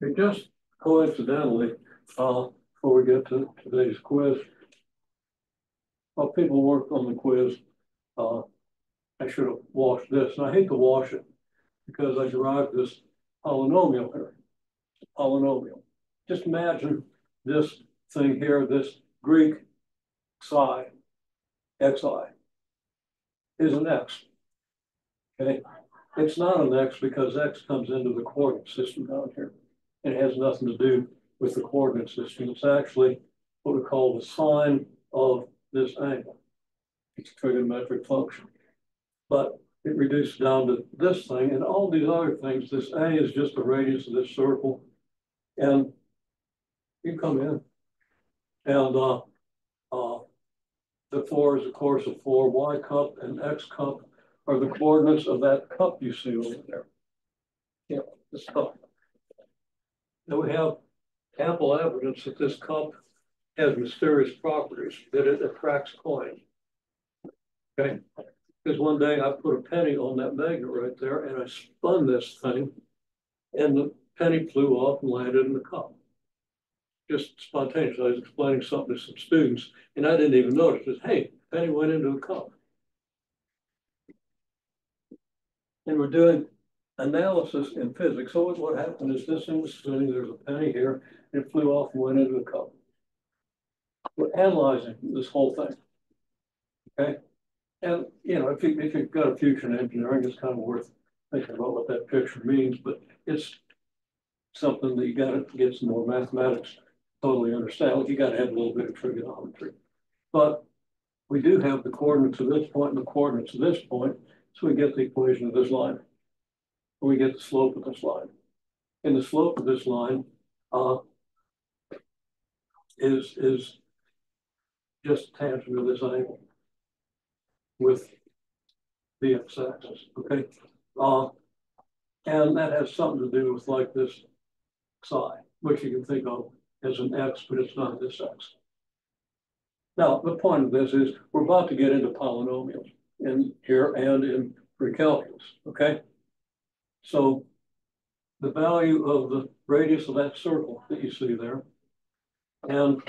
It just coincidentally, uh, before we get to today's quiz, while people work on the quiz, uh, I should have washed this, and I hate to wash it because I derived this polynomial here. Polynomial. Just imagine this thing here, this Greek psi, xi, is an x. Okay, it's not an x because x comes into the coordinate system down here. And it has nothing to do with the coordinate system. It's actually what we call the sine of this angle. It's a trigonometric function. But it reduces down to this thing and all these other things. This A is just the radius of this circle. And you come in. And uh, uh, the four is, of course, a four y cup and x cup are the coordinates of that cup you see over there. Yeah, this cup. Now we have ample evidence that this cup has mysterious properties, that it attracts coin. Okay, because one day I put a penny on that magnet right there and I spun this thing and the penny flew off and landed in the cup. Just spontaneous. I was explaining something to some students and I didn't even notice it. Hey, penny went into a cup. And we're doing analysis in physics. So what happened is this thing was spinning, there's a penny here, it flew off and went into a cup. We're analyzing this whole thing. Okay. And you know, if you if you've got a future in engineering, it's kind of worth thinking about what that picture means, but it's something that you got to get some more mathematics totally understand. Like you got to have a little bit of trigonometry. But we do have the coordinates of this point and the coordinates of this point, so we get the equation of this line. We get the slope of this line. And the slope of this line uh, is, is just tangent to this angle with the x-axis, okay? Uh, and that has something to do with like this psi, which you can think of as an x, but it's not this x. Now, the point of this is we're about to get into polynomials in here and in precalculus, okay? So the value of the radius of that circle that you see there, and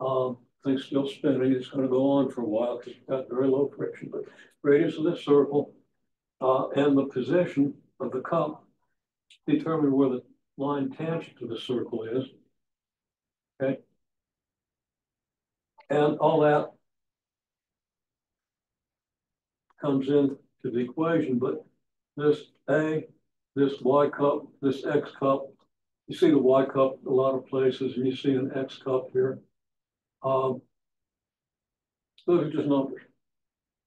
um, things still spinning, it's going to go on for a while because you've got very low friction, but radius of this circle uh, and the position of the cup determine where the line tangent to the circle is, okay? And all that comes into the equation, but this A, this Y cup, this X cup, you see the Y cup a lot of places, and you see an X cup here. Um, those are just numbers.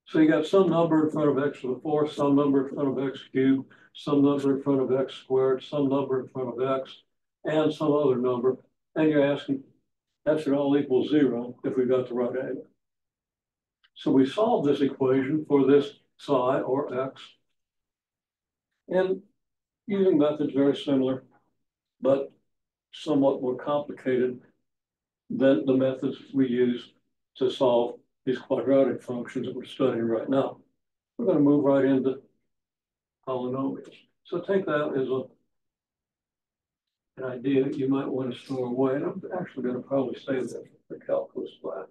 So you got some number in front of x to the fourth, some number in front of x cubed, some number in front of x squared, some number in front of x, and some other number. And you're asking, that should all equal zero if we've got the right angle. So we solve this equation for this psi or x. And using methods very similar, but somewhat more complicated than the methods we use to solve these quadratic functions that we're studying right now. We're going to move right into polynomials. So take that as a an idea that you might want to store away. And I'm actually going to probably save that for calculus class.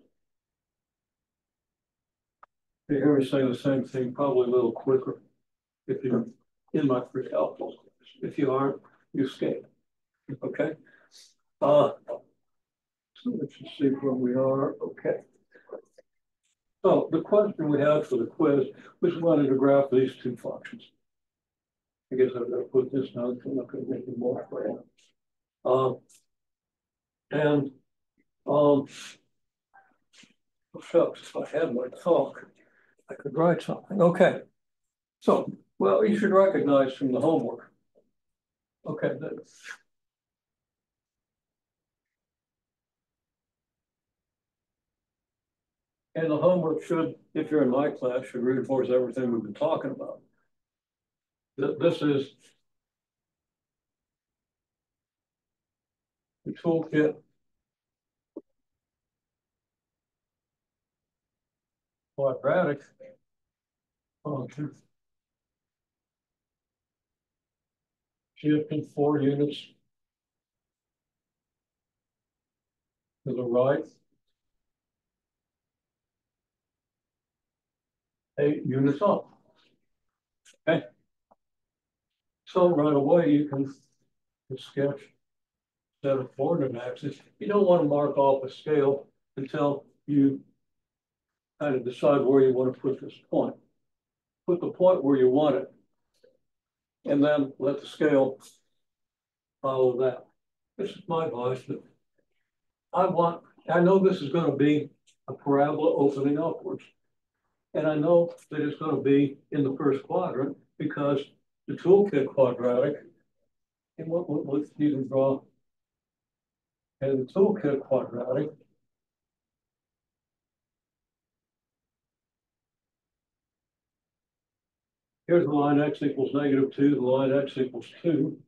You hear me say the same thing, probably a little quicker if you're in my pre-calculus. If you aren't, you skip. Okay. Uh, so let's just see where we are. Okay. So the question we had for the quiz was wanted to graph these two functions. I guess I've got to put this I'm going to make it more for. Um, and um, shucks, if I had my talk, I could write something. Okay. So, well, you should recognize from the homework. Okay, And the homework should, if you're in my class, should reinforce everything we've been talking about. This is the toolkit. Quadratic oh, function. Shifting four units to the right. Eight units up. Okay. So right away, you can sketch set of coordinate axes. You don't want to mark off a scale until you kind of decide where you want to put this point. Put the point where you want it. And then let the scale follow that. This is my advice, but I want, I know this is going to be a parabola opening upwards. And I know that it's going to be in the first quadrant because the toolkit quadratic, and what, what, what you can draw, and the toolkit quadratic Here's the line x equals negative two, the line x equals two,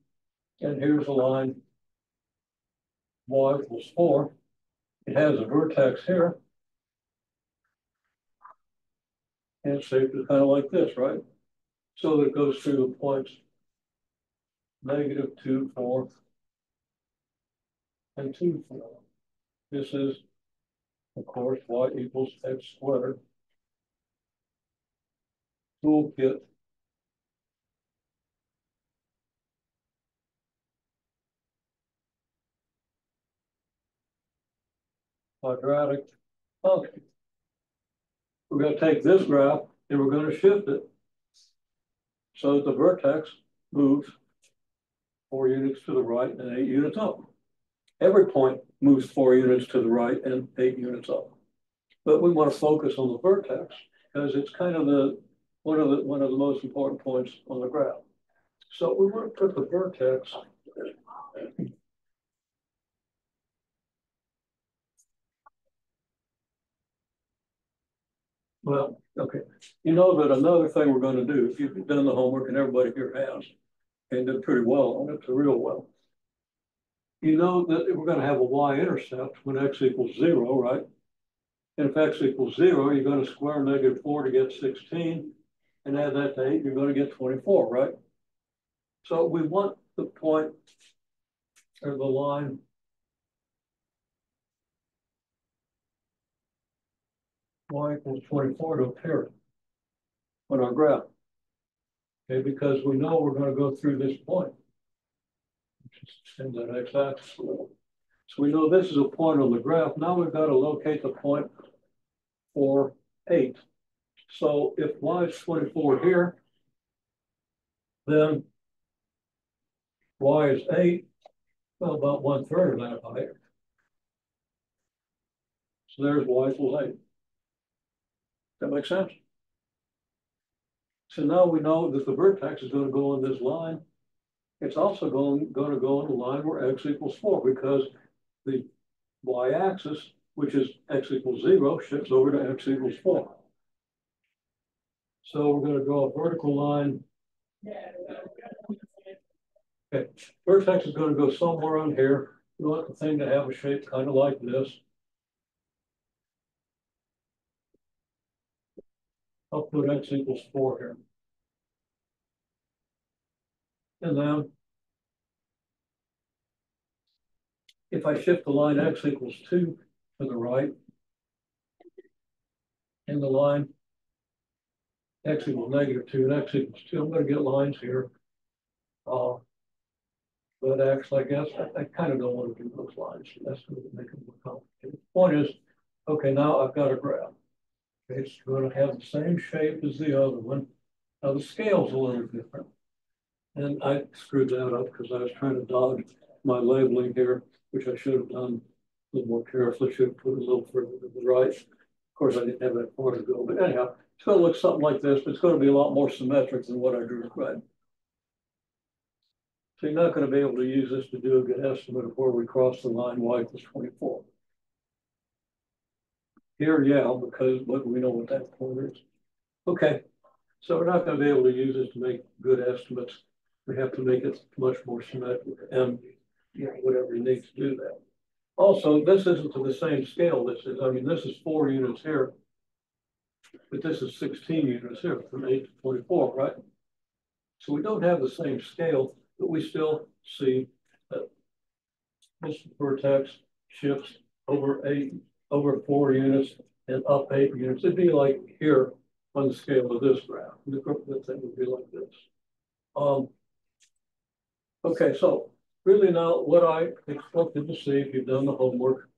and here's the line y equals four. It has a vertex here. And it's shaped kind of like this, right? So it goes through the points negative two, four, and two, four. This is, of course, y equals x squared. Toolkit quadratic function. Oh, we're going to take this graph and we're going to shift it so that the vertex moves four units to the right and eight units up. Every point moves four units to the right and eight units up. But we want to focus on the vertex because it's kind of the one of the one of the most important points on the graph. So we want to put the vertex Well, okay. You know that another thing we're going to do, if you've done the homework and everybody here has, and did pretty well on it, to real well. You know that we're going to have a y-intercept when x equals zero, right? And if x equals zero, you're going to square negative four to get 16 and add that to eight, you're going to get 24, right? So we want the point or the line y equals 24 to appear on our graph. Okay, because we know we're going to go through this point. Extend that x-axis a little. So we know this is a point on the graph. Now we've got to locate the point for 8. So if y is 24 here, then y is 8, well, about one third of that height. So there's y equals 8. That makes sense? So now we know that the vertex is going to go on this line. It's also going, going to go on the line where x equals 4 because the y-axis, which is x equals 0, shifts over to x equals 4. So we're going to draw a vertical line. Okay, vertex is going to go somewhere on here. We want the thing to have a shape kind of like this. I'll put x equals four here. And then if I shift the line x equals two to the right, and the line x equals negative two and x equals two, I'm going to get lines here. Uh, but actually, I guess I, I kind of don't want to do those lines. That's going to make it more complicated. Point is, okay, now I've got a graph. It's going to have the same shape as the other one. Now the scale's a little different. And I screwed that up because I was trying to dodge my labeling here, which I should have done a little more carefully, should have put a little further to the right. Of course, I didn't have that far to go, but anyhow, it's going to look something like this, but it's going to be a lot more symmetric than what I drew right. So you're not going to be able to use this to do a good estimate of where we cross the line y equals 24. Here, yeah, because but we know what that point is. Okay, so we're not going to be able to use this to make good estimates. We have to make it much more symmetric and whatever you need to do that. Also, this isn't to the same scale. This is, I mean, this is four units here, but this is 16 units here from 8 to 24, right? So we don't have the same scale, but we still see that this vertex shifts over eight, over four units and up eight units. It'd be like here on the scale of this graph. The, the thing would be like this. Um, okay, so really now what I expected to see if you've done the homework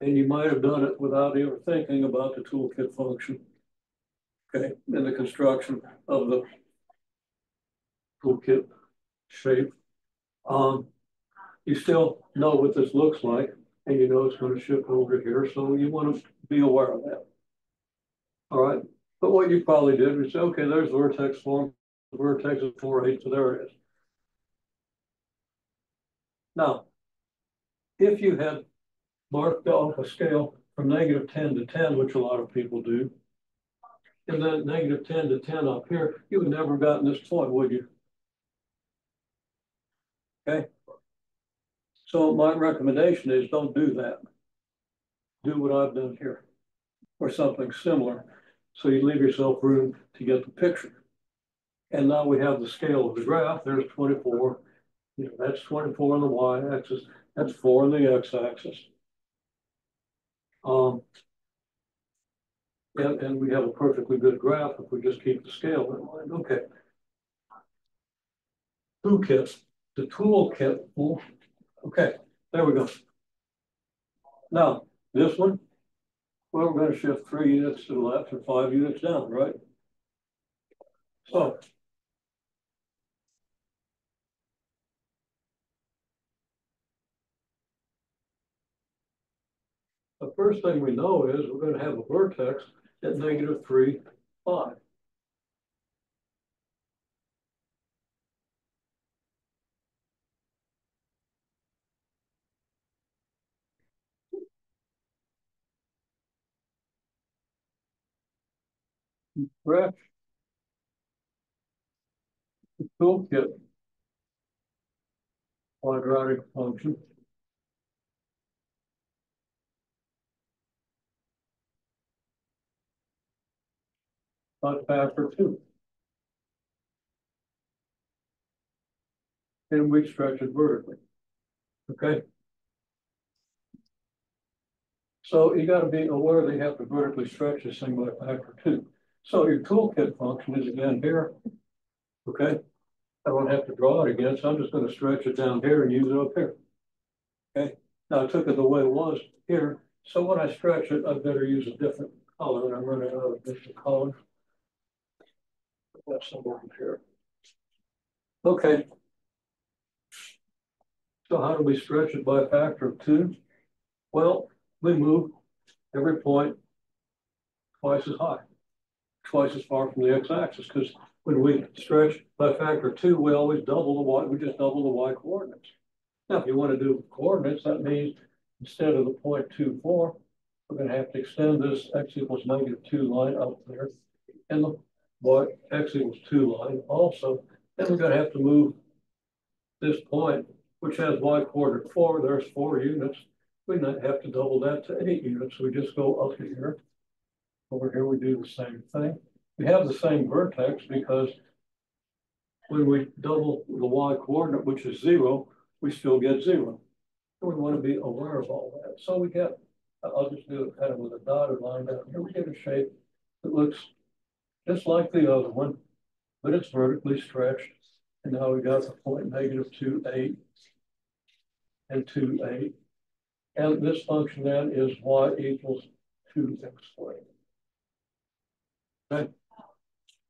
and you might have done it without even thinking about the toolkit function. Okay, in the construction of the toolkit shape. Um, you still know what this looks like and you know it's going to shift over here. So you want to be aware of that. All right. But what you probably did was say, okay, there's vertex form. Vertex is 4, 8, so there it is. Now, if you had marked off a scale from negative 10 to 10, which a lot of people do, and then negative 10 to 10 up here, you would never have gotten this point, would you? Okay. So my recommendation is don't do that. Do what I've done here or something similar. So you leave yourself room to get the picture. And now we have the scale of the graph. There's 24. You know, that's 24 on the y-axis. That's 4 on the x-axis. Um, and, and we have a perfectly good graph if we just keep the scale in mind. Okay. Toolkit. The toolkit. Okay, there we go. Now, this one, well, we're going to shift three units to the left and five units down, right? So, the first thing we know is we're going to have a vertex at negative 3, 5. Deep. The toolkit. Quadratic function. by factor two. And we stretch it vertically. Okay. So you got to be aware that you have to vertically stretch this thing by factor two. So your toolkit function is again here. Okay. I don't have to draw it again, so I'm just going to stretch it down here and use it up here. Okay. Now I took it the way it was here. So when I stretch it, I better use a different color, and I'm running out of different color. That's some over here. Okay. So how do we stretch it by a factor of two? Well, we move every point twice as high, twice as far from the x-axis, because when we stretch by factor two, we always double the y, we just double the y coordinates. Now, if you want to do coordinates, that means instead of the 0.24, we're going to have to extend this x equals negative 2 line up there, and the y x equals 2 line also. And we're going to have to move this point, which has y coordinate 4, there's 4 units. We might have to double that to 8 units. We just go up here. Over here, we do the same thing. We have the same vertex because when we double the y coordinate, which is 0, we still get 0. So we want to be aware of all that. So we get, I'll just do it kind of with a dotted line down here. We get a shape that looks just like the other one, but it's vertically stretched. And now we got the point negative 2, 8 and 2, 8. And this function then is y equals 2x squared. Okay.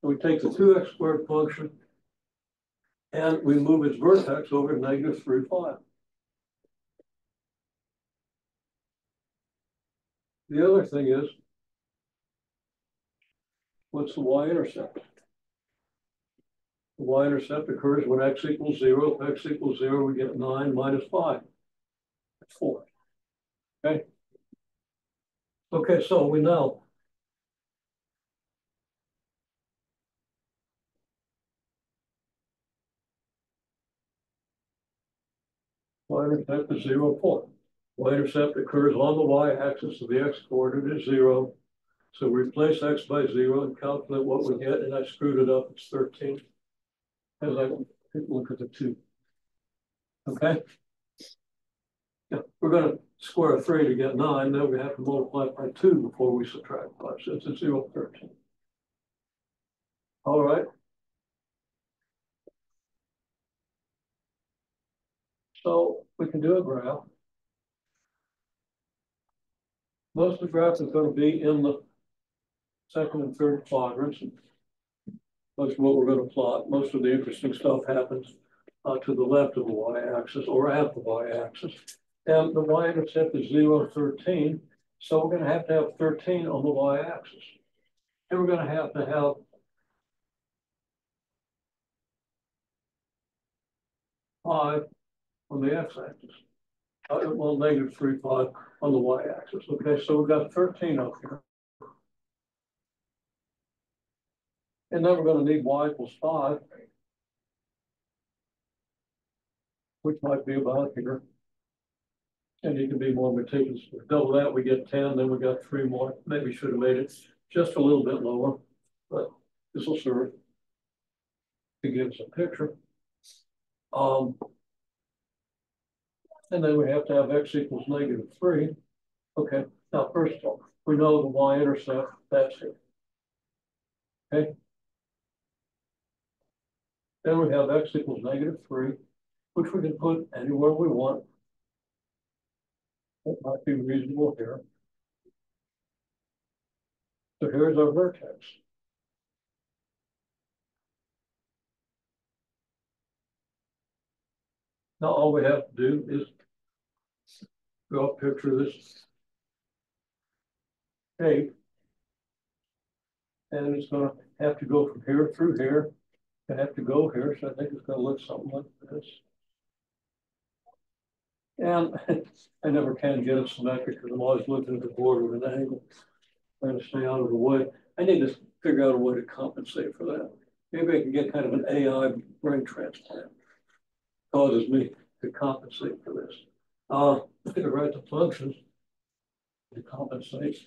We take the 2x squared function and we move its vertex over negative 3, 5. The other thing is, what's the y-intercept? The y-intercept occurs when x equals 0. If x equals 0, we get 9 minus 5. That's 4. Okay? Okay, so we know y-intercept is 0 point. Y-intercept occurs on the y-axis of the x-coordinate is 0. So replace x by 0 and calculate what we get, and I screwed it up, it's 13. As I look at the 2. Okay? Yeah, we're gonna square three to get nine, then we have to multiply by two before we subtract five, so it's a zero thirteen. All right. So we can do a graph. Most of the graph is gonna be in the second and third quadrants. Most of what we're gonna plot, most of the interesting stuff happens uh, to the left of the y-axis or at the y-axis. And the y-intercept is zero, 13, so we're gonna have to have thirteen on the y-axis. And we're gonna have to have five on the x-axis. Uh, well, negative three, five on the y-axis, okay, so we've got thirteen up here. And then we're gonna need y equals five. Which might be about here. And you can be more meticulous, double that, we get ten, then we got three more, maybe should have made it just a little bit lower, but this will serve. To give us a picture. Um. And then we have to have x equals negative three. Okay, now first of all, we know the y-intercept, that's it. Okay. Then we have x equals negative three, which we can put anywhere we want. That might be reasonable here. So here's our vertex. Now all we have to do is draw a picture this shape. And it's gonna have to go from here through here, and have to go here, so I think it's gonna look something like this. And I never can get it symmetric because I'm always looking at the board with an angle. Trying to stay out of the way. I need to figure out a way to compensate for that. Maybe I can get kind of an AI brain transplant. Causes me to compensate for this. Uh, gonna write the functions to compensate.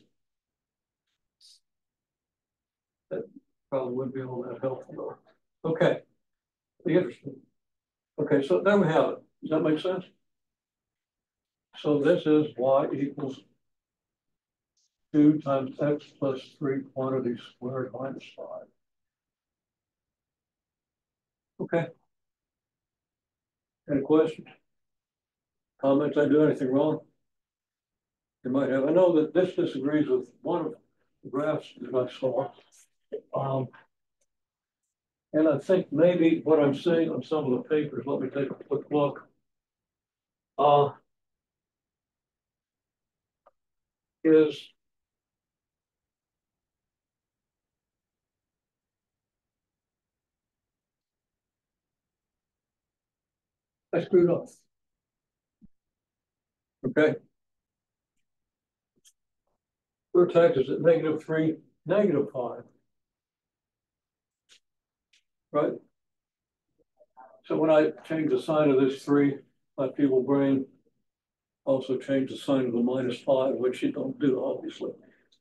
That probably wouldn't be all that helpful though. Okay. Be interesting. Okay, so there we have it. Does that make sense? So this is y equals two times x plus three quantity squared minus five. Okay. Any questions? Comments, I do anything wrong? You might have, I know that this disagrees with one of the graphs that I saw. Um, and I think maybe what I'm seeing on some of the papers, let me take a quick look. Uh, is I screwed up. Okay. Vertex is at negative three, negative five. Right? So when I change the sign of this three, my feeble brain also change the sign of the minus five, which you don't do obviously,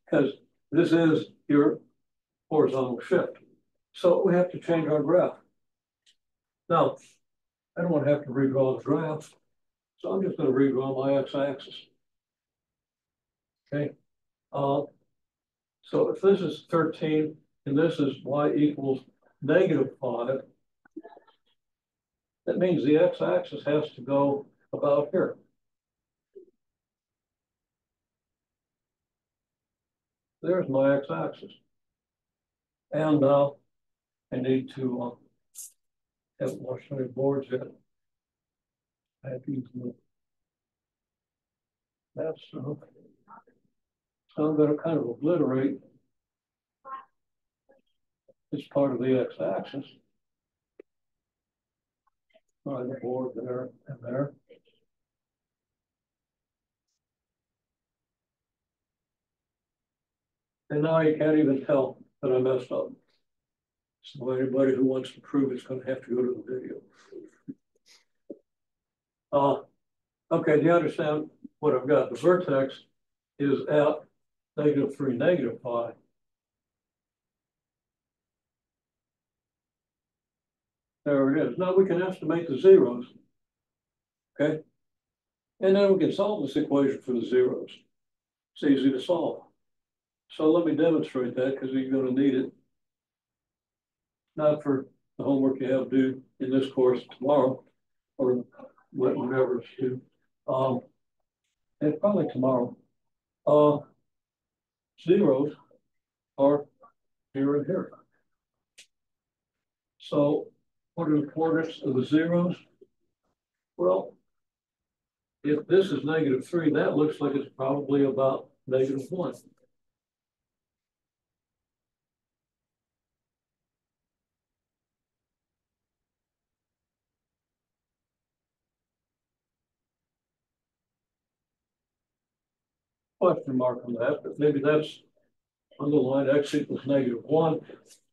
because this is your horizontal shift. So we have to change our graph. Now, I don't want to have to redraw the graph, so I'm just going to redraw my x-axis. Okay, uh, so if this is 13 and this is y equals negative 5, that means the x-axis has to go about here. There's my x-axis. And uh, I need to uh, washed any boards yet. Have to that's uh, so I'm going to kind of obliterate this part of the x-axis. On the board there and there. And now you can't even tell that I messed up. So anybody who wants to prove it's going to have to go to the video. Uh, okay, do you understand what I've got? The vertex is at negative three, negative five. There it is. Now we can estimate the zeros. Okay. And then we can solve this equation for the zeros. It's easy to solve. So let me demonstrate that because you're gonna need it. Not for the homework you have due in this course tomorrow or whatever it's due. Um, and probably tomorrow. Uh, zeros are here and here. So what are the coordinates of the zeros? Well, if this is negative three, that looks like it's probably about negative one. Question mark on that, but maybe that's underlined x equals negative one.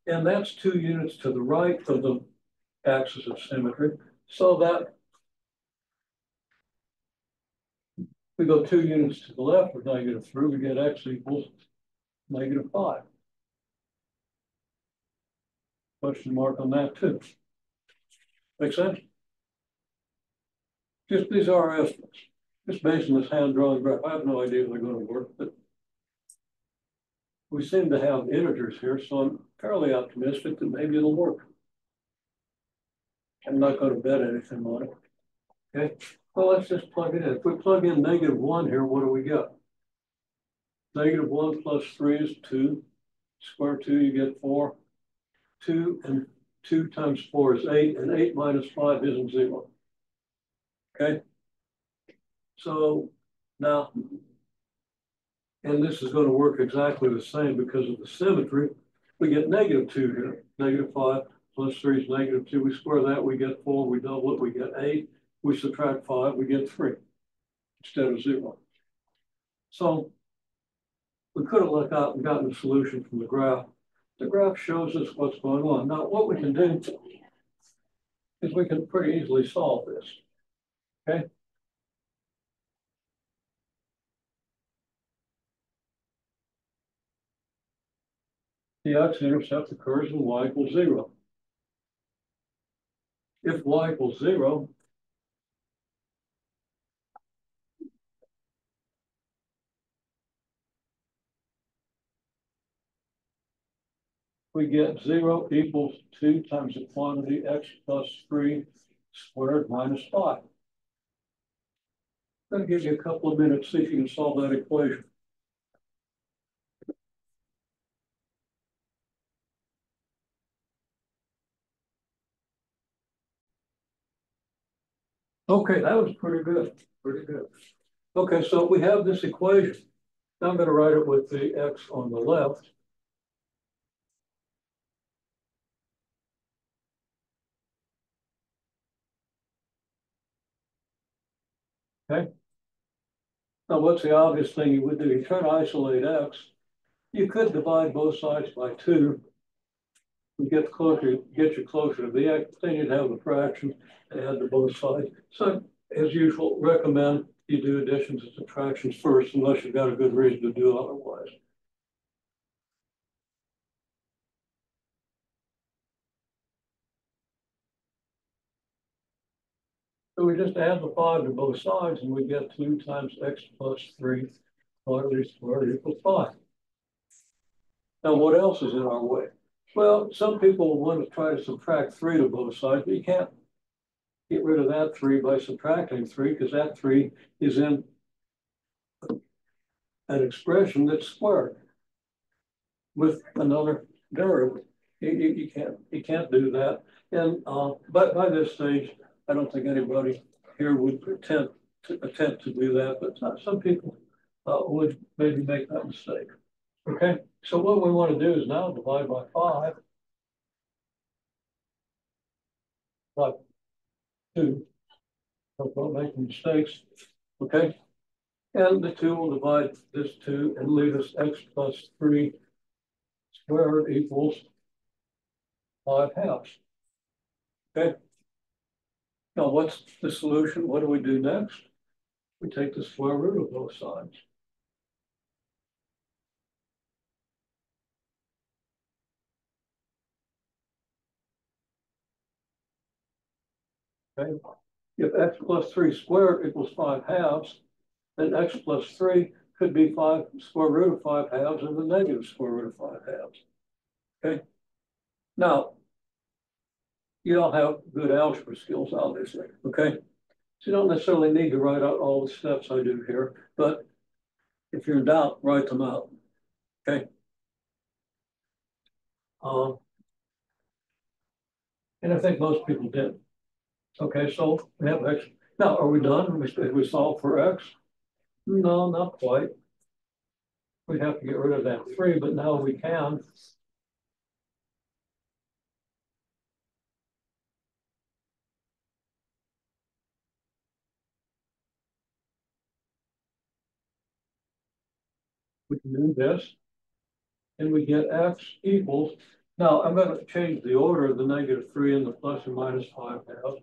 And that's two units to the right of the axis of symmetry. So that we go two units to the left of negative three, we get x equals negative five. Question mark on that too. Make sense? Just these are estimates. Just based on this hand-drawn graph, I have no idea if they're going to work, but we seem to have integers here, so I'm fairly optimistic that maybe it'll work. I'm not going to bet anything on it. Okay, well, let's just plug it in. If we plug in negative one here, what do we get? Negative one plus three is two. Square two, you get four. Two and two times four is eight, and eight minus five isn't zero. Okay. So now and this is going to work exactly the same because of the symmetry. We get negative two here, negative five plus three is negative two. We square that, we get four, we double it, we get eight. We subtract five, we get three instead of zero. So we could have looked out and gotten a solution from the graph. The graph shows us what's going on. Now, what we can do is we can pretty easily solve this. Okay, the x-intercept occurs when y equals zero. If y equals zero, we get zero equals two times the quantity x plus three squared minus five. I'm going to give you a couple of minutes, see if you can solve that equation. Okay, that was pretty good, pretty good. Okay, so we have this equation. Now I'm going to write it with the x on the left. Okay. Now, what's the obvious thing you would do? You try to isolate x. You could divide both sides by two. You get closer, get you closer to the x, then you'd have the fraction add to both sides. So as usual, recommend you do additions and subtractions first unless you've got a good reason to do otherwise. So we just add the five to both sides and we get two times x plus three quantity squared equals five. Now what else is in our way? Well, some people want to try to subtract three to both sides, but you can't get rid of that three by subtracting three because that three is in an expression that's squared with another derivative. You, you, you, can't you can't do that. And uh, but by this stage, I don't think anybody here would attempt to attempt to do that. But some people uh, would maybe make that mistake. Okay, so what we want to do is now divide by five. Like two. Don't make mistakes. Okay. And the two will divide this two and leave us x plus three squared equals five halves. Okay. Now what's the solution? What do we do next? We take the square root of both sides. Okay. if x plus three squared equals five halves, then x plus three could be five square root of five halves and the negative square root of five halves. Okay? Now, you all have good algebra skills, obviously, okay? So you don't necessarily need to write out all the steps I do here, but if you're in doubt, write them out, okay? Um, and I think most people did. Okay, so we have x. Now, are we done? We, we solve for x? No, not quite. We'd have to get rid of that three, but now we can. We can do this. And we get x equals, now I'm gonna change the order of the negative three and the plus or minus five halves.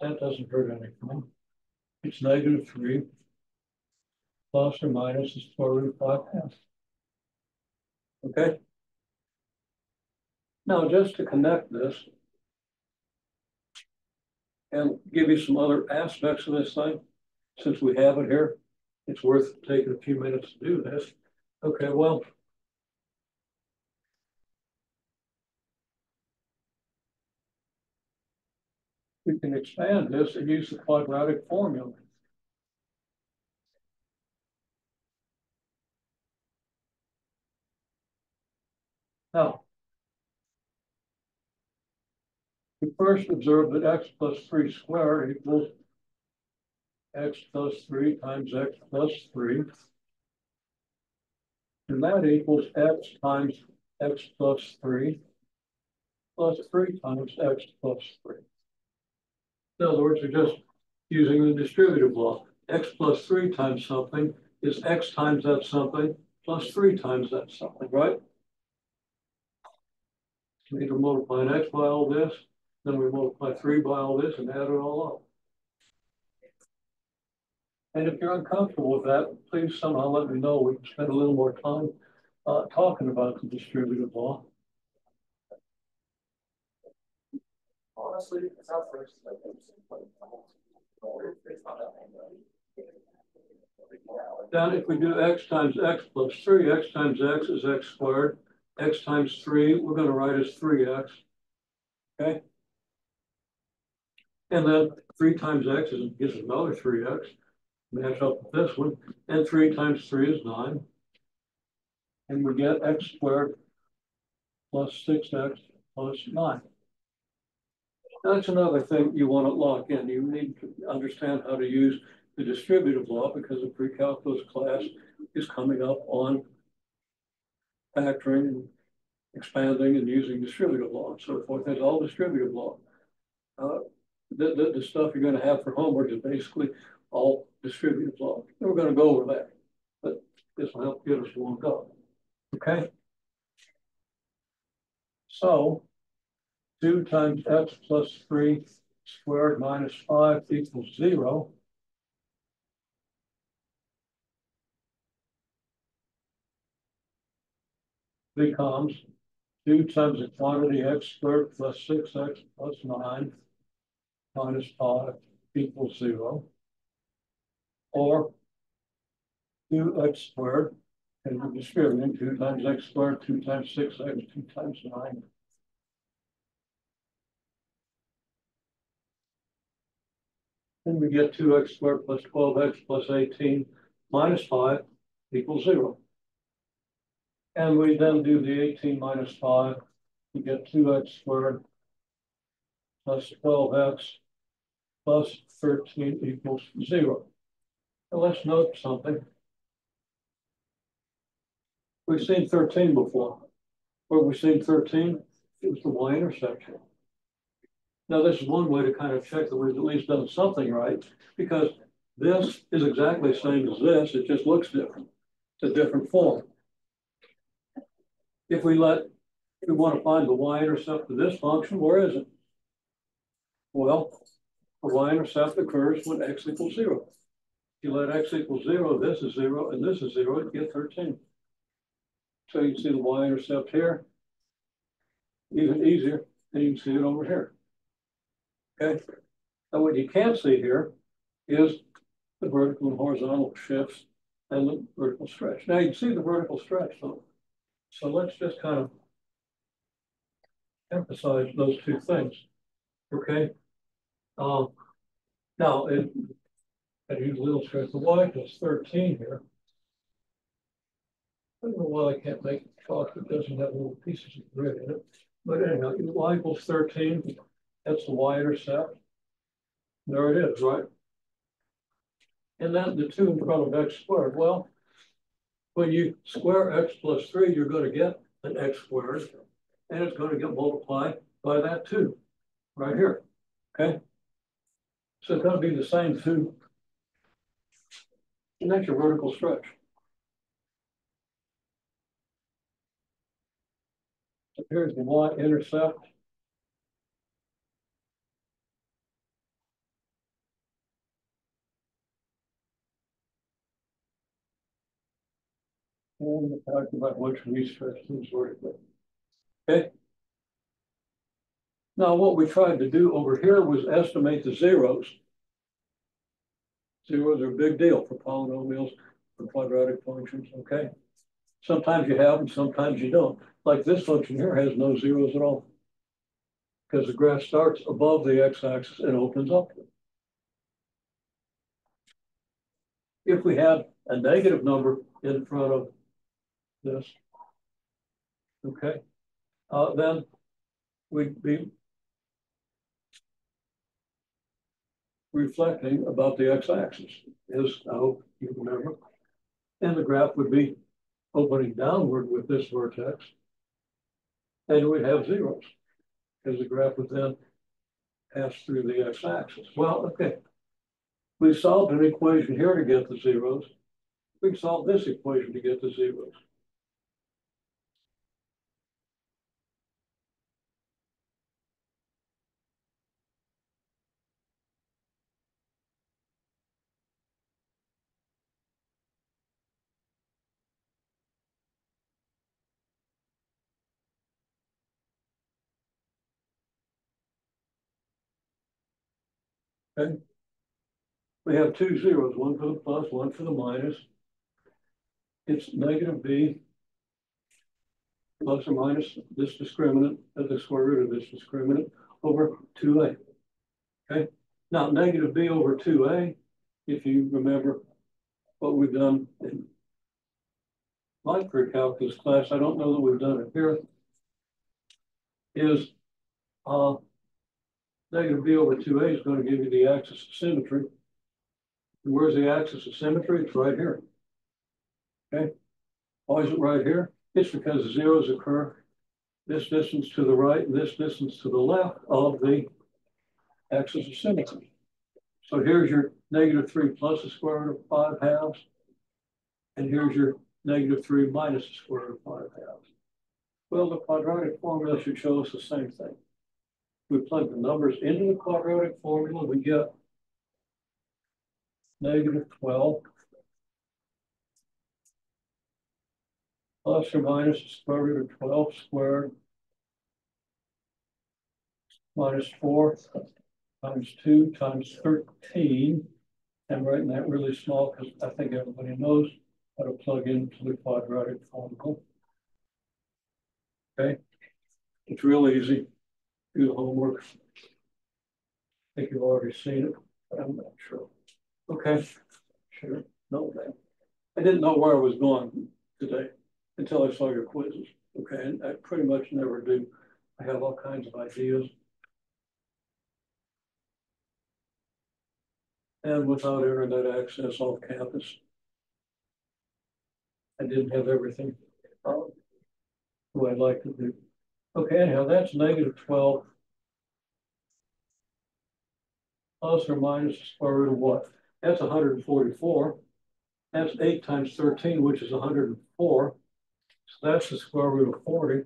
That doesn't hurt anything. It's negative three plus or minus the square root five half. Okay? Now, just to connect this and give you some other aspects of this thing, since we have it here, it's worth taking a few minutes to do this. Okay, well, we can expand this and use the quadratic formula. Now, we first observe that x plus 3 squared equals x plus 3 times x plus 3. And that equals x times x plus 3 plus 3 times x plus 3. In other words, you're just using the distributive law. x plus 3 times something is x times that something plus 3 times that something, right? We need to multiply an x by all this, then we multiply 3 by all this and add it all up. And if you're uncomfortable with that, please somehow let me know. We can spend a little more time uh, talking about the distributive law. Honestly, it's first. Then if we do x times x plus 3, x times x is x squared. x times 3, we're going to write as 3x. Okay? And then 3 times x is, gives another 3x. Match up with this one. And 3 times 3 is 9. And we get x squared plus 6x plus 9. That's another thing you want to lock in. You need to understand how to use the distributive law because the pre-calculus class is coming up on factoring and expanding and using distributive law and so forth. There's all distributive law. Uh, the, the, the, stuff you're going to have for homework is basically all distributive law. And we're going to go over that, but this will help get us warmed up. Okay. So 2 times x plus 3 squared minus 5 equals 0. becomes 2 times the quantity x squared plus 6x plus 9 minus 5 equals 0. Or 2x squared, and we're distributing 2 times x squared, 2 times 6x, 2 times 9 Then we get two x squared plus twelve x plus eighteen minus five equals zero. And we then do the eighteen minus five, we get two x squared plus twelve x plus thirteen equals zero. Now let's note something. We've seen thirteen before. Where we've seen thirteen, it was the y-intersection. Now, this is one way to kind of check that we've at least done something right, because this is exactly the same as this, it just looks different. It's a different form. If we let, if we want to find the y-intercept of this function, where is it? Well, the y-intercept occurs when x equals zero. If you let x equal zero, this is zero, and this is zero, you get 13. So you can see the y-intercept here, even easier, and you can see it over here. Okay. And what you can't see here is the vertical and horizontal shifts and the vertical stretch. Now you can see the vertical stretch though. So let's just kind of emphasize those two things, okay? Um, now, it, I use little stretch, the y equals thirteen here. I don't know why I can't make a chalk that doesn't have little pieces of grid in it, but anyhow, y equals thirteen, that's the y-intercept. There it is, right? And then the two in front of x squared, well, when you square x plus three, you're gonna get an x squared, and it's gonna get multiplied by that two, right here, okay? So it's gonna be the same two. And that's your vertical stretch. Here's the y-intercept. And we talked about which we stretch things vertically. Okay. Now, what we tried to do over here was estimate the zeros. Zeros are a big deal for polynomials, for quadratic functions, okay? Sometimes you have them, sometimes you don't. Like this function here has no zeros at all. Because the graph starts above the x-axis and opens up. If we had a negative number in front of this, okay, uh, then we'd be reflecting about the x-axis is, I hope you remember. And the graph would be opening downward with this vertex. And we'd have zeros because the graph would then pass through the x-axis. Well, okay. We solved an equation here to get the zeros. We solved this equation to get the zeros. Okay. We have two zeros, one for the plus, one for the minus. It's negative b plus or minus this discriminant at the square root of this discriminant over 2a. Okay, now negative b over 2a, if you remember what we've done in my pre-calculus class, I don't know that we've done it here, is uh, negative b over 2a is going to give you the axis of symmetry. And where's the axis of symmetry? It's right here. Okay. Why is it right here? It's because zeros occur this distance to the right and this distance to the left of the axis of symmetry. So here's your negative 3 plus the square root of 5 halves. And here's your negative 3 minus the square root of 5 halves. Well, the quadratic formula should show us the same thing we plug the numbers into the quadratic formula, we get negative 12 plus or minus the square root of 12 squared minus 4 times 2 times 13. I'm writing that really small because I think everybody knows how to plug into the quadratic formula. Okay, it's real easy do the homework. I think you've already seen it, but I'm not sure. Okay, sure, no, man. I didn't know where I was going today until I saw your quizzes. Okay, and I pretty much never do. I have all kinds of ideas. And without internet access off campus, I didn't have everything um, who I'd like to do. Okay, anyhow, that's negative 12 plus or minus the square root of what? That's 144. That's 8 times 13, which is 104. So that's the square root of 40.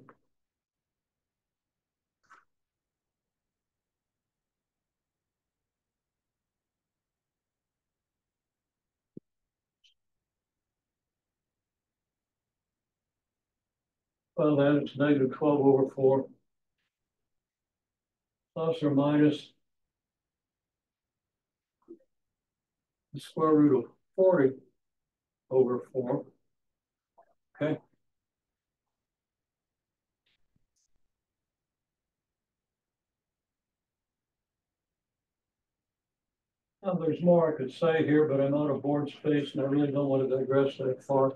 Well, then it's negative 12 over 4 plus or minus the square root of forty over four. Okay. Now, there's more I could say here, but I'm out of board space and I really don't want to digress that far.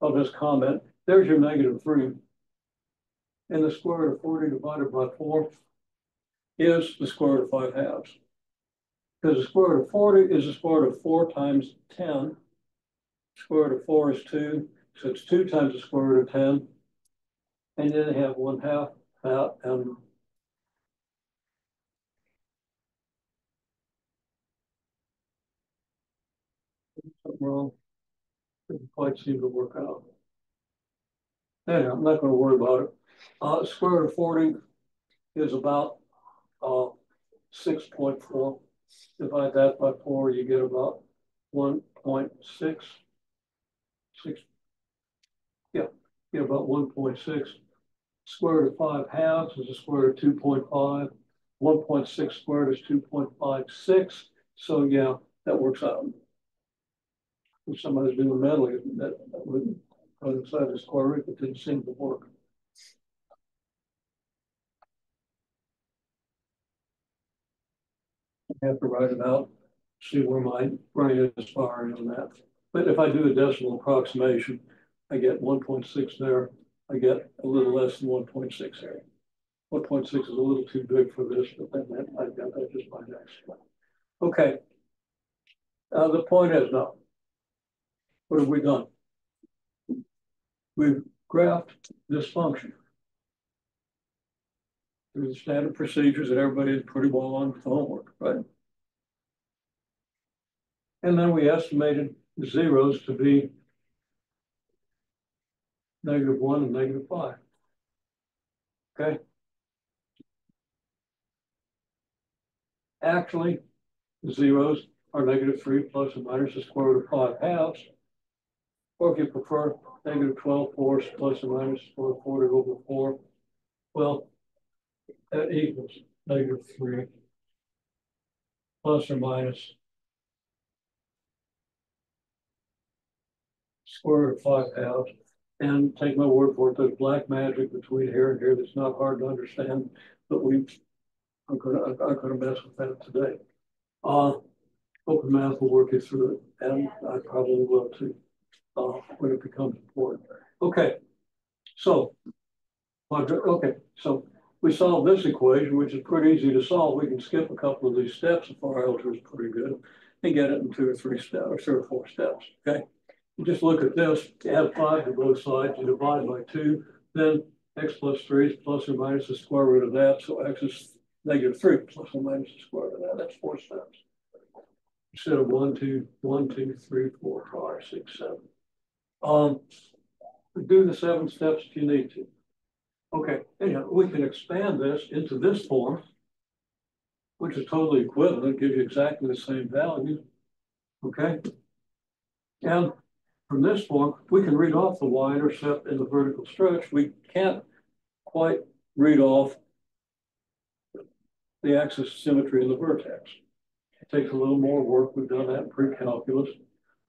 I'll just comment. There's your negative three. And the square root of forty divided by four is the square root of five halves. Because the square root of forty is the square root of four times ten. Square root of four is two, so it's two times the square root of ten. And then they have one half that and um, something wrong. Didn't quite seem to work out. Anyhow, I'm not gonna worry about it. Uh, square root of forty is about, uh, six point four. Divide that by four, you get about one point six. Six. Yeah, get about one point six. Square root of five halves is a square root of two point five. One point six squared is two point five six. So yeah, that works out. If somebody's doing medley, that, that would coincide the square root, but didn't seem to work. Have to write it out, see where my brain is firing on that. But if I do a decimal approximation, I get one point six there. I get a little less than one point six here. One point six is a little too big for this, but then that, I got that just by accident. Okay. Uh, the point is now, what have we done? We've graphed this function through the standard procedures that everybody is pretty well on with homework, right? And then we estimated the zeros to be negative one and negative five. Okay. Actually, the zeros are negative three plus or minus the square root of five halves. Or if you prefer, negative 12 fourths plus or minus four quarter over four. Well, that equals negative three plus or minus square root of five halves. And take my word for it, there's black magic between here and here that's not hard to understand, but we, I'm gonna, I'm gonna mess with that today. Uh, open math will work you through it, and I probably will too, uh, when it becomes important. Okay, so, okay, so we solve this equation, which is pretty easy to solve. We can skip a couple of these steps if our algebra is pretty good and get it in two or three steps or three or four steps, okay? You just look at this, add five to both sides, you divide by two, then x plus three is plus or minus the square root of that. So x is negative three plus or minus the square root of that. That's four steps. Instead of one, two, one, two, three, four, five, six, seven. Um, do the seven steps if you need to. Okay, we can expand this into this form, which is totally equivalent, gives you exactly the same value. Okay. And from this form, we can read off the y-intercept and the vertical stretch. We can't quite read off the axis symmetry of the vertex. It takes a little more work. We've done that in pre-calculus.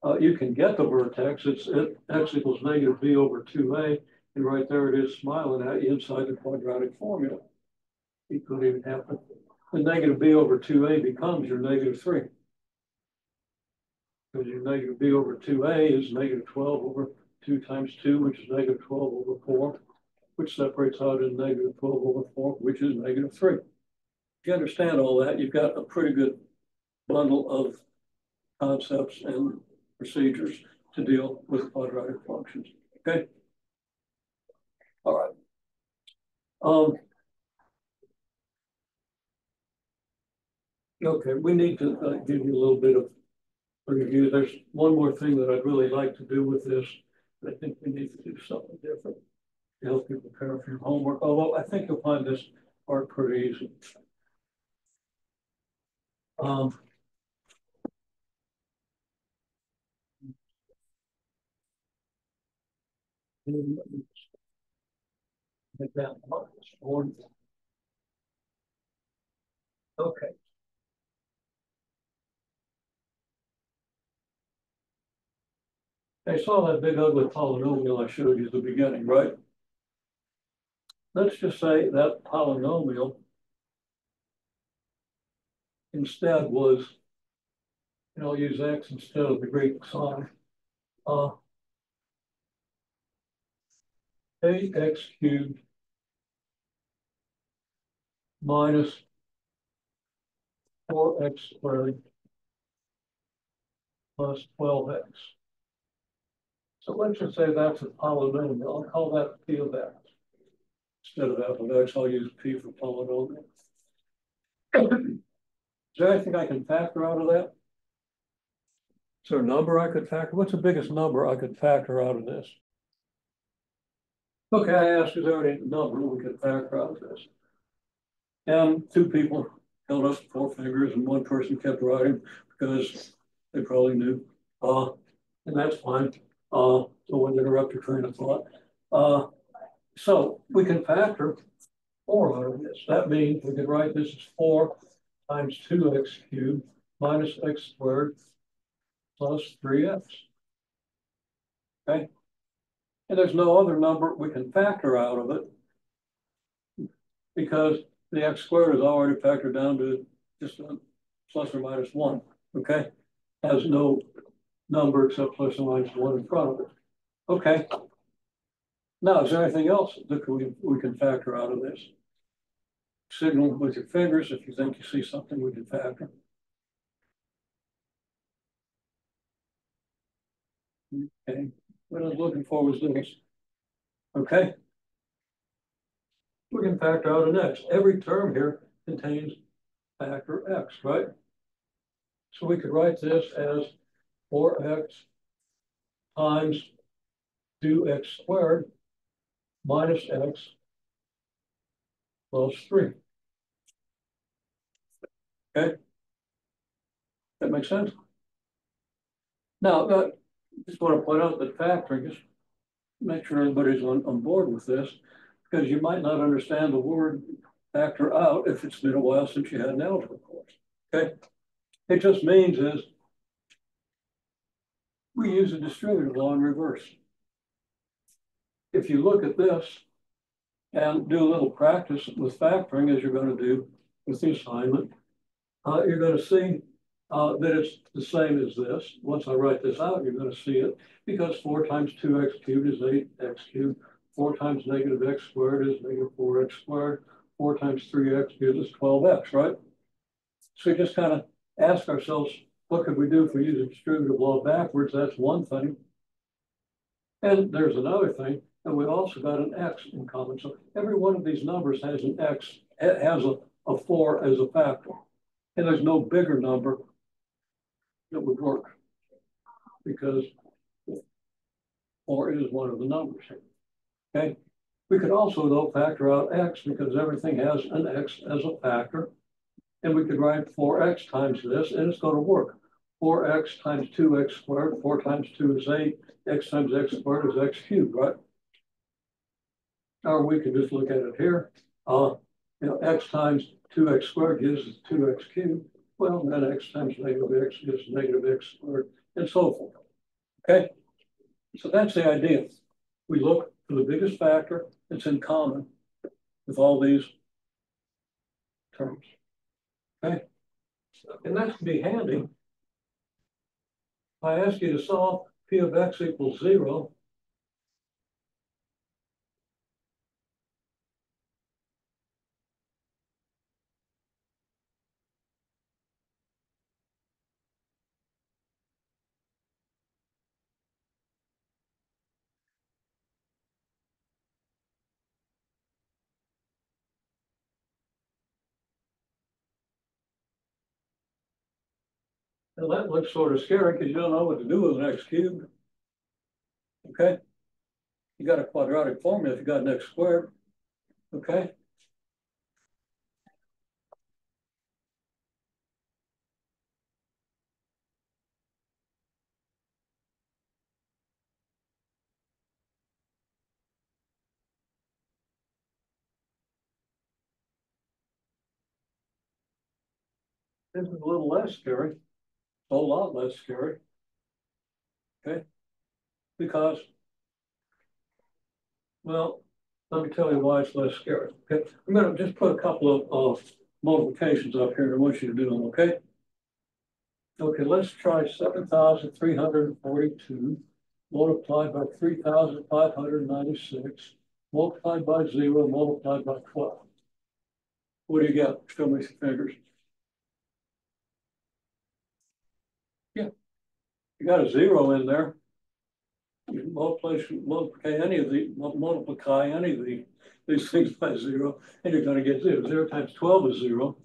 Uh, you can get the vertex. It's it, x equals negative b over 2a. And right there it is smiling at you inside the quadratic formula. You could even it. The negative b over 2a becomes your negative 3 because your negative b over 2a is negative 12 over 2 times 2, which is negative 12 over 4, which separates out in negative 12 over 4, which is negative 3. If you understand all that, you've got a pretty good bundle of concepts and procedures to deal with quadratic functions. Okay? All right. Um, okay, we need to uh, give you a little bit of review. There's one more thing that I'd really like to do with this. I think we need to do something different to help you prepare for your homework. Although I think you'll find this part pretty easy. Um, Okay. I saw that big ugly polynomial I showed you at the beginning, right? Let's just say that polynomial instead was, and I'll use x instead of the Greek sign, uh, ax cubed minus four x squared plus twelve x. So let's just say that's a polynomial. I'll call that p of x. Instead of f of x, I'll use p for polynomial. Is there anything I can factor out of that? Is there a number I could factor? What's the biggest number I could factor out of this? Okay, I asked, is there any number we could factor out of this? And two people held up four fingers and one person kept writing because they probably knew. Uh, and that's fine. Uh, wouldn't interrupt your train of thought. Uh, so we can factor four out of this. That means we can write this as four times two x cubed minus x squared plus three x. Okay. And there's no other number we can factor out of it because the x squared is already factored down to just plus or minus one, okay? Has no number except plus or minus one in front of it. Okay. Now, is there anything else that we, we can factor out of this? Signal with your fingers if you think you see something we can factor. Okay, what I was looking for was this. Okay. We can factor out an x. Every term here contains factor x, right? So we could write this as four x times two x squared minus x plus three. Okay. That makes sense. Now, I just want to point out that factoring, just make sure everybody's on, on board with this, because you might not understand the word factor out if it's been a while since you had an algebra course. Okay. It just means is we use a distributive law in reverse. If you look at this and do a little practice with factoring, as you're going to do with the assignment, uh, you're going to see uh, that it's the same as this. Once I write this out, you're going to see it because four times two x cubed is eight x cubed. Four times negative x squared is negative four x squared. Four times three x gives us 12x, right? So we just kind of ask ourselves, what could we do if we use a distributive law backwards? That's one thing. And there's another thing, and we also got an x in common. So every one of these numbers has an x, has a, a four as a factor. And there's no bigger number that would work because four is one of the numbers. Okay. We could also though factor out x because everything has an x as a factor. And we could write 4x times this and it's going to work. 4x times 2x squared, 4 times 2 is 8, x times x squared is x cubed, right? Or we can just look at it here. Uh, you know, x times 2x squared gives us 2x cubed. Well, then x times negative x gives negative x squared, and so forth. Okay? So that's the idea. We look the biggest factor that's in common with all these terms. Okay? And that can be handy. I ask you to solve P of x equals zero. Well, that looks sort of scary because you don't know what to do with an x cubed. Okay. You got a quadratic formula if you got an x squared. Okay. This is a little less scary, whole lot less scary. Okay. because. Well, let me tell you why it's less scary. Okay, I'm gonna just put a couple of, of multiplications up here and I want you to do them, okay? Okay, let's try seven thousand three hundred and forty-two multiplied by three thousand five hundred ninety-six, multiplied by zero, multiplied by twelve. What do you get? Show me some fingers. You got a zero in there. You can multiply, multiply any of the, multiply any of the, these things by zero, and you're gonna get zero. Zero times twelve is zero.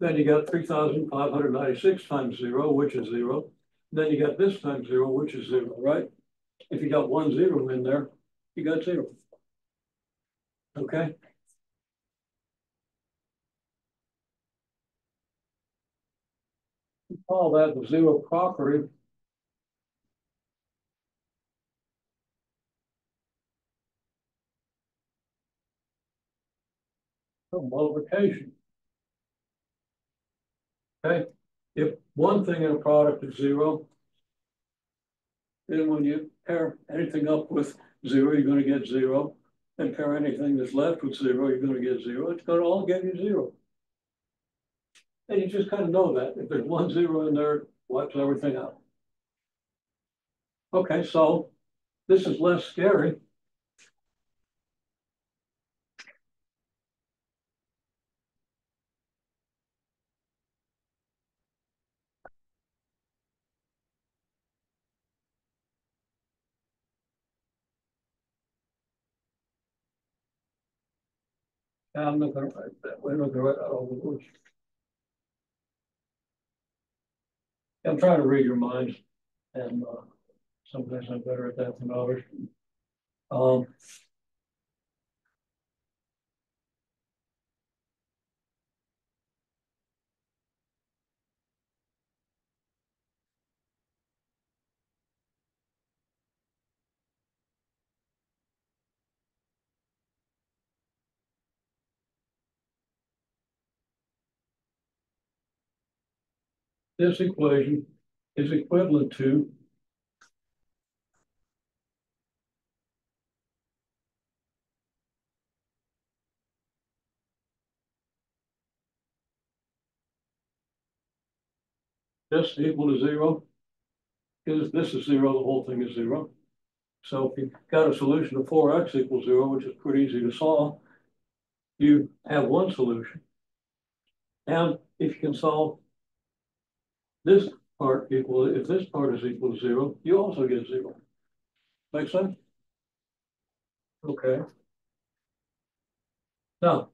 Then you got three thousand five hundred ninety-six times zero, which is zero. Then you got this times zero, which is zero, right? If you got one zero in there, you got zero. Okay? We Call that the zero property. multiplication. Okay, if one thing in a product is zero, then when you pair anything up with zero, you're gonna get zero. And pair anything that's left with zero, you're gonna get zero. It's gonna all give you zero. And you just kind of know that. If there's one zero in there, wipes everything out. Okay, so this is less scary. I'm not gonna write that. We're not gonna write out all the words. I'm trying to read your minds and uh, sometimes I'm better at that than others. Um. This equation is equivalent to this equal to zero. Because this is zero, the whole thing is zero. So if you've got a solution of four x equals zero, which is pretty easy to solve, you have one solution. And if you can solve this part equal, if this part is equal to zero, you also get zero. Make sense? Okay. Now.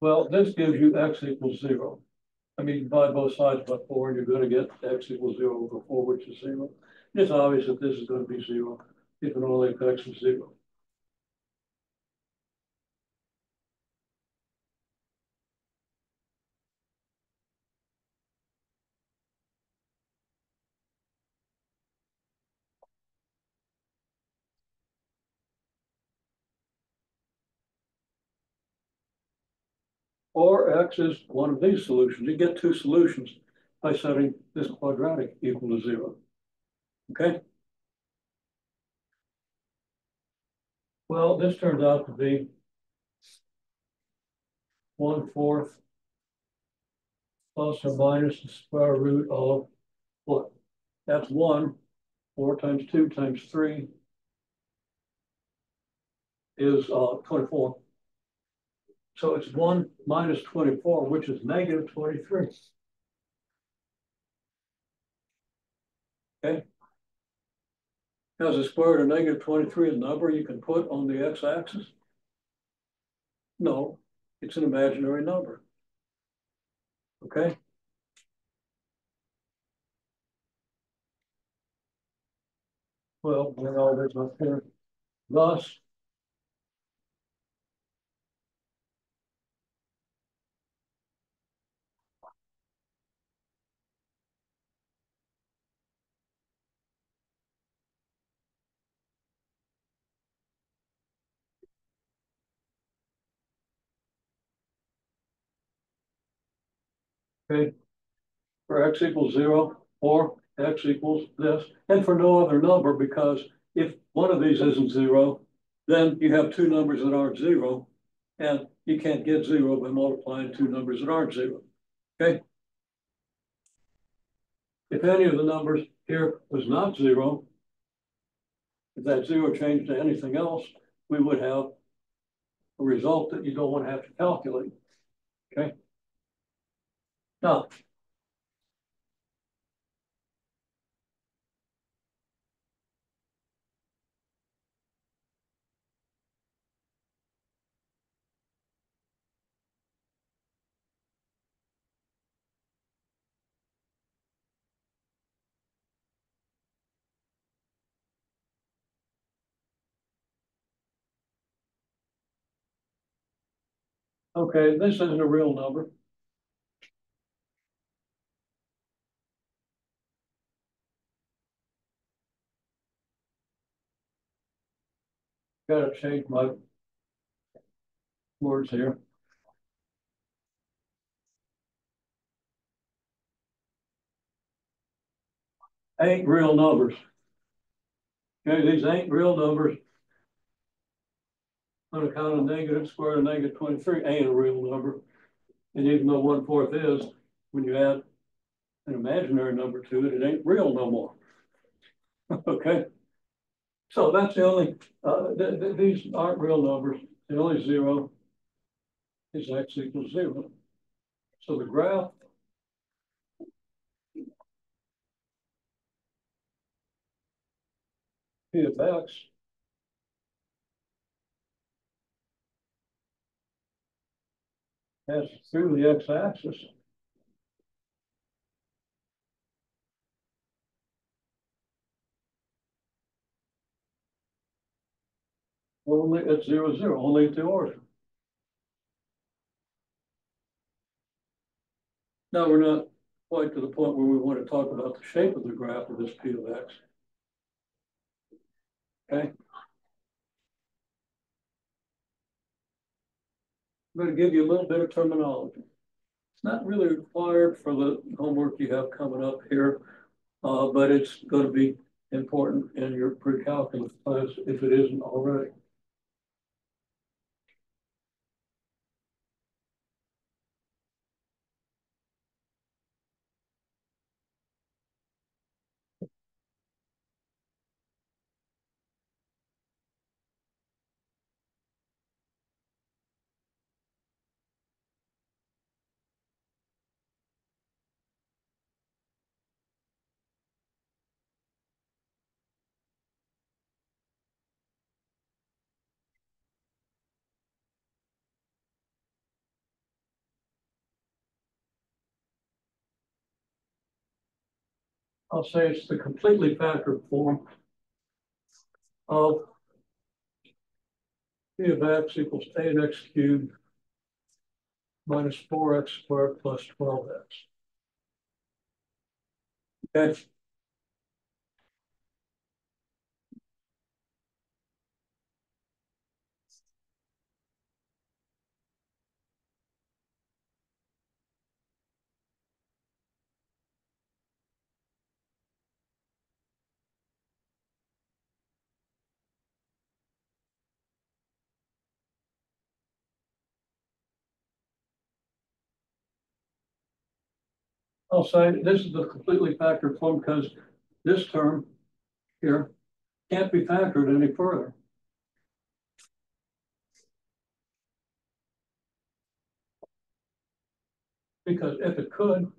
Well, this gives you x equals zero. I mean, divide both sides by four, and you're gonna get x equals zero over four, which is zero. It's obvious that this is gonna be zero, if and only if x is zero. Or x is one of these solutions. You get two solutions by setting this quadratic equal to zero. Okay? Well, this turns out to be one fourth plus or minus the square root of what? That's one. Four times two times three is uh, 24. So it's one minus twenty-four, which is negative twenty-three. Okay. Has a square root of negative twenty-three a number you can put on the x-axis? No, it's an imaginary number. Okay. Well, bring all this up here. Thus, Okay. for x equals zero or x equals this, and for no other number, because if one of these isn't zero, then you have two numbers that aren't zero, and you can't get zero by multiplying two numbers that aren't zero, okay? If any of the numbers here was not zero, if that zero changed to anything else, we would have a result that you don't want to have to calculate, okay? Now, okay, this isn't a real number. Gotta change my words here. Ain't real numbers. Okay, these ain't real numbers. On account of negative square root of negative twenty-three ain't a real number. And even though one fourth is, when you add an imaginary number to it, it ain't real no more. Okay? So that's the only, uh, th- th- these aren't real numbers. The only zero is x equals zero. So the graph p of x passes through the x-axis. Only at zero, zero, only at the origin. Now, we're not quite to the point where we want to talk about the shape of the graph of this P of X. Okay. I'm going to give you a little bit of terminology. It's not really required for the homework you have coming up here, uh, but it's going to be important in your pre-calculus class if it isn't already. I'll say it's the completely factored form of p of x equals eight x cubed minus four x squared plus twelve x. Okay. I'll say this is the completely factored form because this term here can't be factored any further. Because if it could,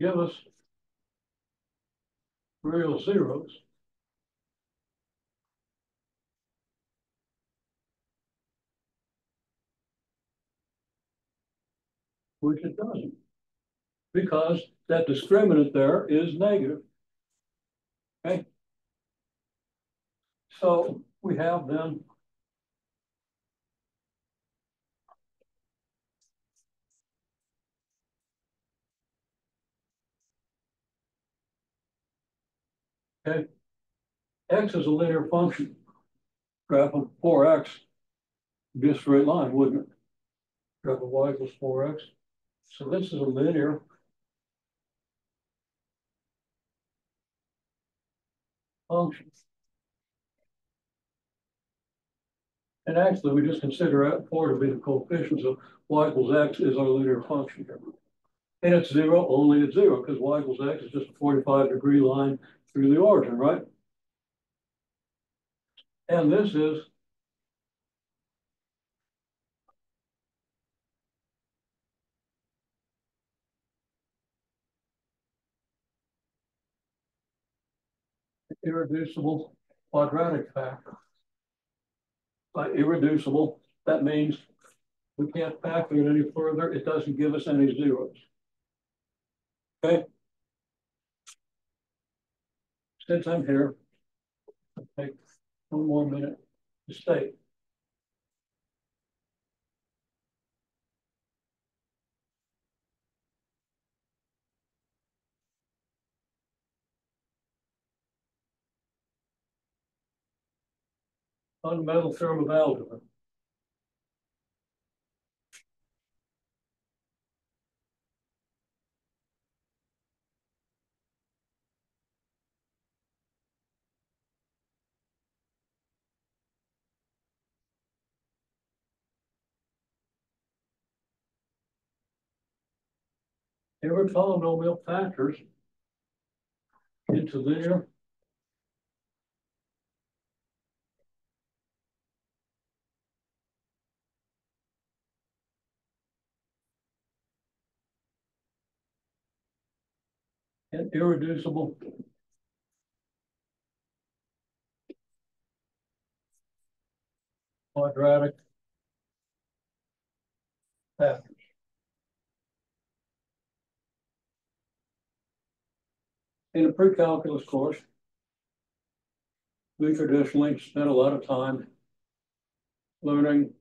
give us real zeros. Which it doesn't. Because that discriminant there is negative. Okay. So we have then Okay? X is a linear function. Graph of four X. Be a straight line, wouldn't it? Graph of Y equals four X. So this is a linear. Function. And actually, we just consider four to be the coefficients of y equals x is our linear function here. And it's zero only at zero, because y equals x is just a forty-five degree line through the origin, right? And this is irreducible quadratic factor. By irreducible, that means we can't factor it any further. It doesn't give us any zeros. Okay. Since I'm here, I'll take one more minute to state. Fundamental theorem of algebra. Every polynomial factors into linear and irreducible. Quadratic. Factors. In a pre-calculus course, we traditionally spend a lot of time learning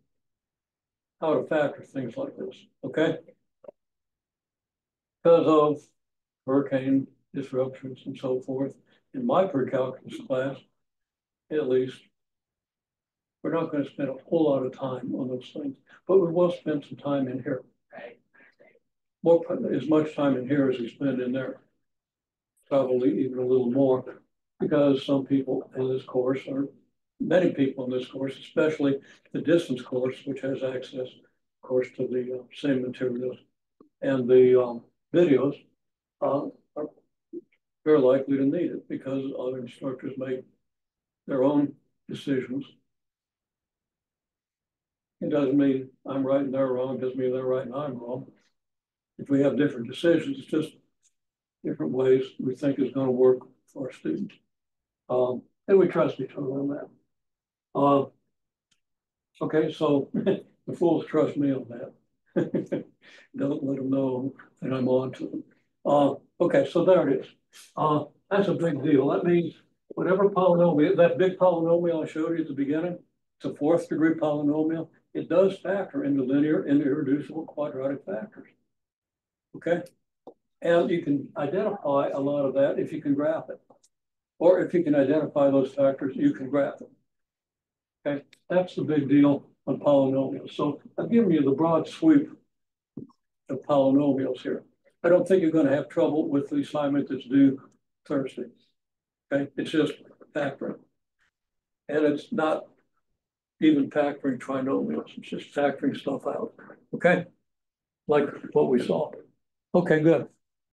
how to factor things like this, okay? Because of hurricane disruptions and so forth, in my pre-calculus class, at least, we're not going to spend a whole lot of time on those things, but we will spend some time in here. More, as much time in here as we spend in there probably even a little more, because some people in this course or many people in this course, especially the distance course, which has access, of course, to the uh, same materials and the um, videos, uh, are very likely to need it because other instructors make their own decisions. It doesn't mean I'm right and they're wrong. It doesn't mean they're right and I'm wrong. If we have different decisions, it's just different ways we think is going to work for our students. Um, and we trust each other on that. Uh, okay, so the fools trust me on that. Don't let them know that I'm on to them. Uh, okay, so there it is. Uh, that's a big deal. That means whatever polynomial, that big polynomial I showed you at the beginning, it's a fourth degree polynomial. It does factor into linear and irreducible quadratic factors. Okay. And you can identify a lot of that if you can graph it. Or if you can identify those factors, you can graph it. Okay, that's the big deal on polynomials. So I've given you the broad sweep of polynomials here. I don't think you're going to have trouble with the assignment that's due Thursday. Okay, it's just factoring. And it's not even factoring trinomials, it's just factoring stuff out. Okay, like what we saw. Okay, good.